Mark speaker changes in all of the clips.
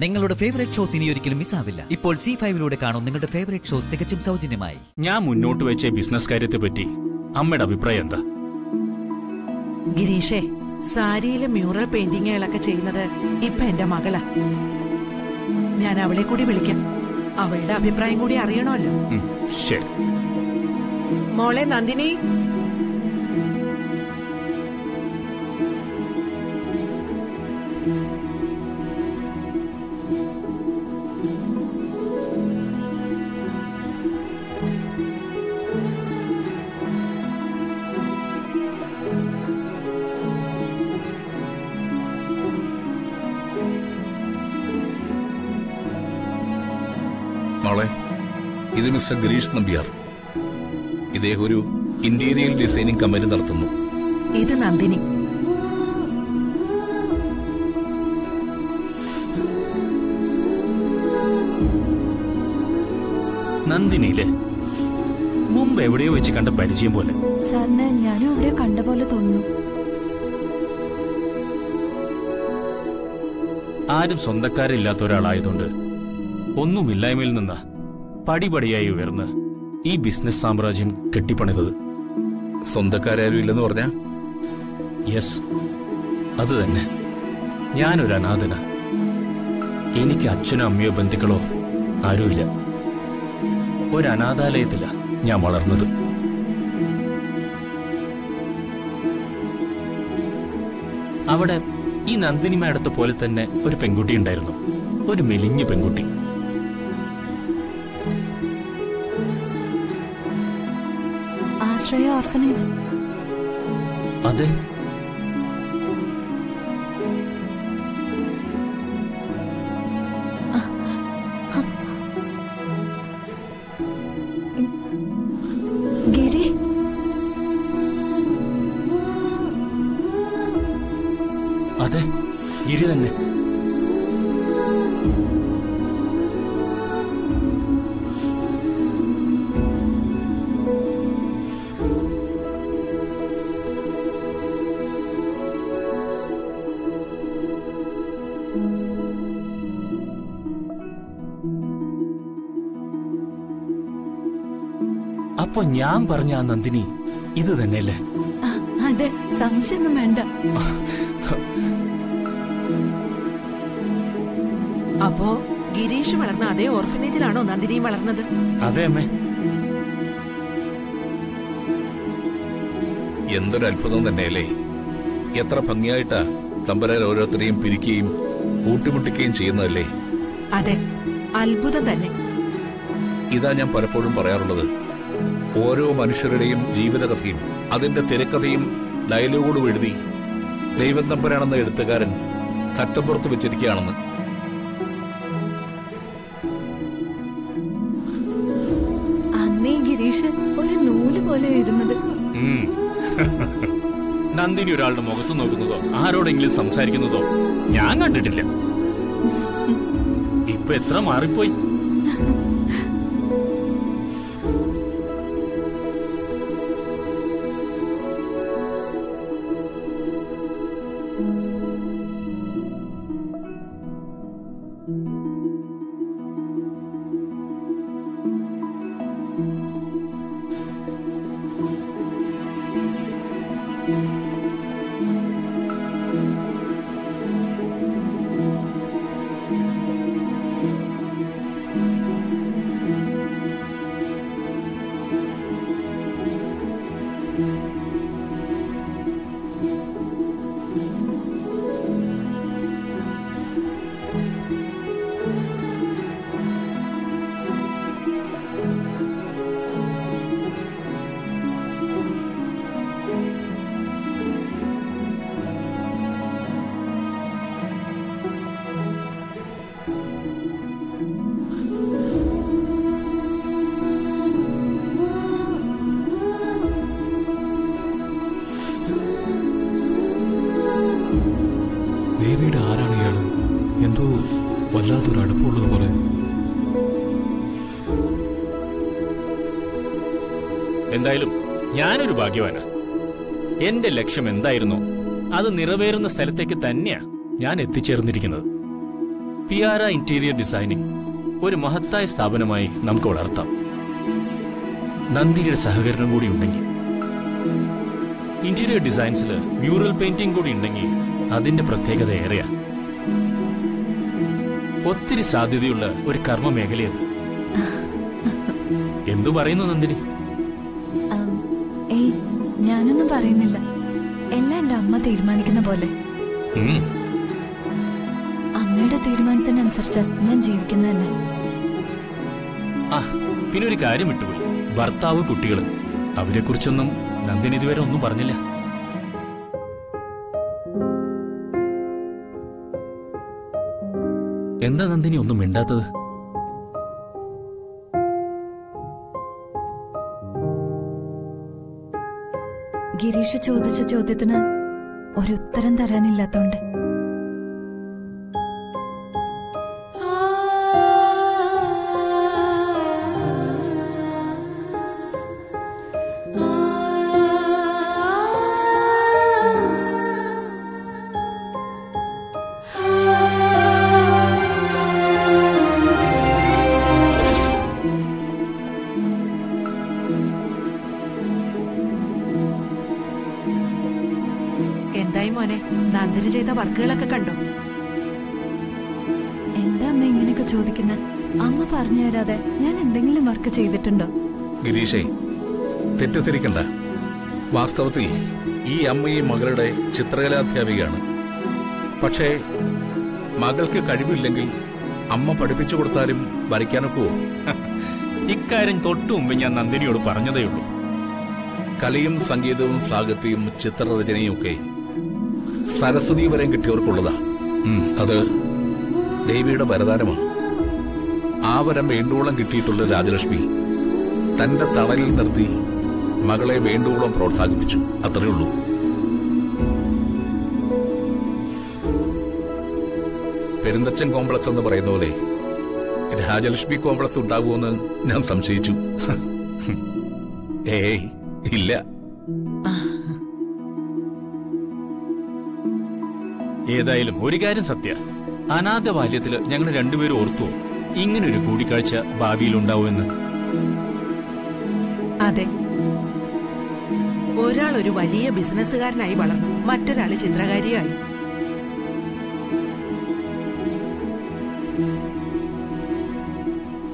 Speaker 1: നിങ്ങളുടെ favourite shows ഇനി ഒരിക്കലും മിസ്സാവില്ല ഇപ്പോൾ സി ഫൈവിലൂടെ കാണും നിങ്ങളുടെ ഫേവറേറ്റ് ഷോസ് തികച്ചും സൗജന്യമായി.
Speaker 2: ഞാൻ മുന്നോട്ട് വെച്ച ബിസിനസ് കാര്യത്തെ പറ്റി അമ്മയുടെ അഭിപ്രായം എന്താ?
Speaker 3: ഗിരീഷേ സാരിയിലെ മ്യൂറൽ പെയിന്റിങ്ങുകളൊക്കെ ചെയ്യുന്നത് ഇപ്പൊ എന്റെ മകളാ. ഞാൻ അവളെ കൂടി വിളിക്കാം. അവളുടെ അഭിപ്രായം കൂടി അറിയണമല്ലോ.
Speaker 2: ശരി.
Speaker 3: മോളെ നന്ദിനി
Speaker 4: ഇത് മിസ്റ്റർ ഗിരീഷ് നമ്പ്യാർ. ഇദ്ദേഹം ഒരു ഇന്റീരിയർ ഡിസൈനിങ് കമ്പനി നടത്തുന്നു.
Speaker 3: ഇത് നന്ദിനി.
Speaker 2: നന്ദിനിയിലെ മുമ്പ് എവിടെയോ വെച്ച് കണ്ട പരിചയം പോലെ.
Speaker 5: സാറിന് ഞാനും അവിടെ കണ്ട പോലെ തോന്നുന്നു.
Speaker 2: ആരും സ്വന്തക്കാരില്ലാത്ത ഒരാളായതുകൊണ്ട് ഒന്നുമില്ലായ്മയിൽ നിന്ന് പടിപടിയായി ഉയർന്ന് ഈ ബിസിനസ് സാമ്രാജ്യം കെട്ടിപ്പണിതത്.
Speaker 4: സ്വന്തക്കാരും ഇല്ലെന്ന് പറഞ്ഞ?
Speaker 2: യെസ് അത് തന്നെ. ഞാനൊരു അനാഥന. എനിക്ക് അച്ഛനോ അമ്മയോ ബന്ധുക്കളോ ആരുമില്ല. ഒരു അനാഥാലയത്തില ഞാൻ വളർന്നത്. അവിടെ ഈ നന്ദിനി അടുത്ത പോലെ തന്നെ ഒരു പെൺകുട്ടി ഉണ്ടായിരുന്നു ഒരു മെലിഞ്ഞ പെൺകുട്ടി.
Speaker 5: ആശ്രയ ഓർഫനേജ്
Speaker 2: അതെ.
Speaker 5: ഗിരി?
Speaker 2: അതെ ഗിരി തന്നെ. അപ്പൊ ഞാൻ പറഞ്ഞ ആ നന്ദിനി ഇത് തന്നെയല്ലേ?
Speaker 5: അതെ സംശയമൊന്നും വേണ്ട.
Speaker 3: അപ്പോ ഗിരീഷ് വളർന്ന അതേ ഓർഫനേജിലാണോ നന്ദിനിയും വളർന്നത്?
Speaker 2: അതെ അമ്മേ.
Speaker 4: എന്തൊരു അത്ഭുതം തന്നെയല്ലേ. എത്ര ഭംഗിയായിട്ടാ തമ്പരാൻ ഓരോരുത്തരെയും പിരിക്കുകയും കൂട്ടിമുട്ടിക്കുകയും ചെയ്യുന്നതല്ലേ.
Speaker 3: അതെ അത്ഭുതം തന്നെ.
Speaker 4: ഇതാ ഞാൻ പലപ്പോഴും പറയാറുള്ളത്. ഓരോ മനുഷ്യരുടെയും ജീവിതകഥയും അതിന്റെ തിരക്കഥയും ഡയലോഗോടും എഴുതി ദൈവം തമ്പരാണെന്ന എഴുത്തുകാരൻ കട്ടപ്പുറത്ത് വെച്ചിരിക്കുകയാണെന്ന്.
Speaker 5: അന്നേ ഗിരീഷ് ഒരു നൂൽ പോലെ ഇരുന്നത്
Speaker 2: നന്ദിനി ഒരാളുടെ മുഖത്ത് നോക്കുന്നതോ ആരോടെങ്കിലും സംസാരിക്കുന്നതോ ഞാൻ കണ്ടിട്ടില്ല. ഇപ്പൊ എത്ര മാറിപ്പോയി?
Speaker 6: വല്ലാത്തൊരു അടുപ്പമുള്ളത് പോലെ.
Speaker 2: എന്തായാലും ഞാനൊരു ഭാഗ്യവാനാ. എന്റെ ലക്ഷ്യം എന്തായിരുന്നു? അത് നിറവേറുന്ന സ്ഥലത്തേക്ക് തന്നെയാ ഞാൻ എത്തിച്ചേർന്നിരിക്കുന്നത്. പിയാര ഇന്റീരിയർ ഡിസൈനിങ് ഒരു മഹത്തായ സ്ഥാപനമായി നമുക്ക് വളർത്താം. നന്ദിനിയുടെ സഹകരണം കൂടി ഉണ്ടെങ്കിൽ. ഇന്റീരിയർ ഡിസൈൻസിൽ മ്യൂറൽ പെയിന്റിംഗ് കൂടി ഉണ്ടെങ്കിൽ അതിന്റെ പ്രത്യേകത ഏറെയാ. ഒത്തിരി സാധ്യതയുള്ള ഒരു കർമ്മ മേഖലയത് എന്തു പറയുന്നു നന്ദിനി?
Speaker 5: ഞാനൊന്നും പറയുന്നില്ല. എല്ലാം എന്റെ അമ്മ തീരുമാനിക്കുന്ന പോലെ. അമ്മയുടെ തീരുമാനത്തിനനുസരിച്ച് ഞാൻ ജീവിക്കുന്നത് തന്നെ.
Speaker 2: പിന്നെ ഒരു കാര്യം വിട്ടുപോയി. ഭർത്താവ് കുട്ടികൾ അവരെക്കുറിച്ചൊന്നും നന്ദിനി ഇതുവരെ ഒന്നും പറഞ്ഞില്ല. എന്താ നന്ദിനി ഒന്നും മിണ്ടാത്തത്?
Speaker 5: ഗിരീഷ് ചോദിച്ച ചോദ്യത്തിന് ഒരു ഉത്തരം തരാനില്ലാത്തോണ്ട്.
Speaker 3: വർക്കുകളൊക്കെ കണ്ടോ?
Speaker 5: എന്താ അമ്മ ഇങ്ങനെയൊക്കെ ചോദിക്കുന്ന? അമ്മ പറഞ്ഞു തരാതെ ഞാൻ എന്തെങ്കിലും വർക്ക് ചെയ്തിട്ടുണ്ടോ?
Speaker 4: ഗിരീഷേ തെറ്റിദ്ധരിക്കണ്ട. വാസ്തവത്തിൽ ഈ അമ്മയും മകളുടെ ചിത്രകലാധ്യാപികയാണ്. പക്ഷേ മകൾക്ക് കഴിവില്ലെങ്കിൽ അമ്മ പഠിപ്പിച്ചു കൊടുത്താലും വരയ്ക്കാനൊക്കുവോ?
Speaker 2: ഇക്കാര്യം തൊട്ടു മുമ്പ് ഞാൻ നന്ദിനിയോട് പറഞ്ഞതേയുള്ളൂ.
Speaker 4: കലയും സംഗീതവും സാഹിത്യവും ചിത്രരചനയും ഒക്കെ സരസ്വതി വരം കിട്ടിയവർക്കുള്ളതാ. അത് ദേവിയുടെ വരദാനമാണ്. ആ വരം വേണ്ടുവോളം കിട്ടിയിട്ടുള്ള രാജലക്ഷ്മി തന്റെ തണലിൽ നിർത്തി മകളെ വേണ്ടുവോളം പ്രോത്സാഹിപ്പിച്ചു. അത്രേ ഉള്ളൂ. പെരുന്തച്ചൻ കോംപ്ലക്സ് എന്ന് പറയുന്ന പോലെ രാജലക്ഷ്മി കോംപ്ലക്സ് ഉണ്ടാകുമെന്ന് ഞാൻ സംശയിച്ചു. ഏയ് ഇല്ല.
Speaker 2: ഏതായാലും ഒരു കാര്യം സത്യ. അനാഥ ബാല്യത്തിൽ ഞങ്ങൾ രണ്ടുപേരും ഓർത്തു ഇങ്ങനൊരു കൂടിക്കാഴ്ച ഭാവിയിൽ ഉണ്ടാവുമെന്ന്
Speaker 3: അതെ. ഒരാൾ ഒരു വലിയ ബിസിനസ്സുകാരനായി വളർന്നു മറ്റൊരാൾ ചിത്രകാരിയായി.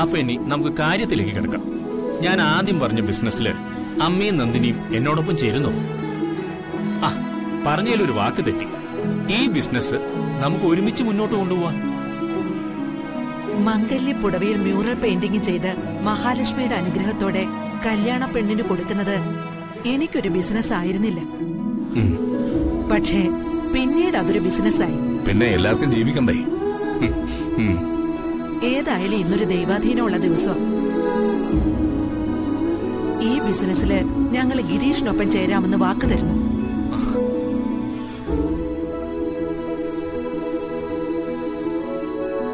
Speaker 2: അപ്പൊ ഇനി നമുക്ക് കാര്യത്തിലേക്ക് കിടക്കാം. ഞാൻ ആദ്യം പറഞ്ഞ ബിസിനസ്സിൽ അമ്മയും നന്ദിനിയും എന്നോടൊപ്പം ചേരുന്നു. ആ പറഞ്ഞതിലൊരു വാക്ക് തെറ്റി. ഈ ബിസിനസ് നമുക്ക് ഒരുമിച്ച് മുന്നോട്ട് കൊണ്ടുപോവാം.
Speaker 3: മംഗല്യ പുടവയിൽ മ്യൂറൽ പെയിന്റിംഗ് ചെയ്ത് മഹാലക്ഷ്മിയുടെ അനുഗ്രഹത്തോടെ കല്യാണ പെണ്ണിന് കൊടുക്കുന്നത് എനിക്കൊരു ബിസിനസ് ആയിരുന്നില്ല. പക്ഷേ പിന്നീട് അതൊരു ബിസിനസ്സായി
Speaker 4: പിന്നെ എല്ലാവർക്കും ജീവിക്കണ്ടേ.
Speaker 3: ഏതായാലും ഇന്നൊരു ദൈവാധീനമുള്ള ദിവസം. ഈ ബിസിനസ്സിൽ ഞങ്ങൾ ഗിരീഷിനൊപ്പം ചേരാമെന്ന് വാക്ക് തരുന്നു.